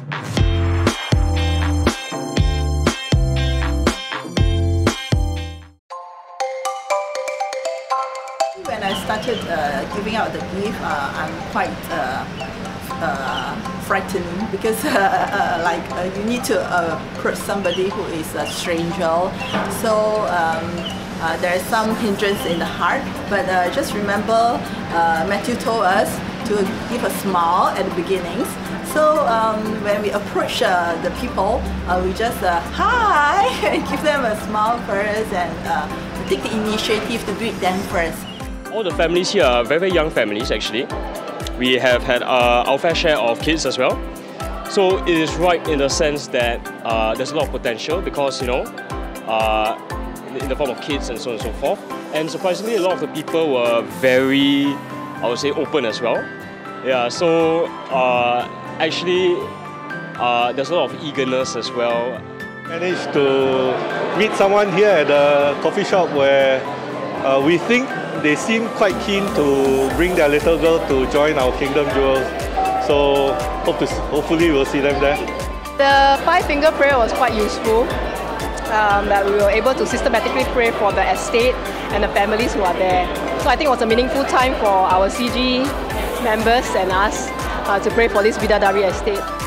When I started uh, giving out the gift, uh, I'm quite uh, uh, frightening because uh, like you need to approach somebody who is a stranger. So um, there's some hindrance in the heart. But just remember, Matthew told us to give a smile at the beginnings. So um, when we approach uh, the people, uh, we just uh, hi and give them a smile first and take the initiative to greet them first. All the families here are very, very young families actually. We have had uh, our fair share of kids as well. So it is right in the sense that uh, there's a lot of potential because, you know, uh, in the form of kids and so on and so forth. And surprisingly, a lot of the people were very, I would say, open as well. Yeah, so uh, actually, uh, there's a lot of eagerness as well. Managed to meet someone here at the coffee shop where uh, we think they seem quite keen to bring their little girl to join our Kingdom Jewels. So hope to, hopefully we'll see them there. The five finger prayer was quite useful. Um, that we were able to systematically pray for the estate and the families who are there. So I think it was a meaningful time for our CG members and us Uh, to pray for this Bidadari estate.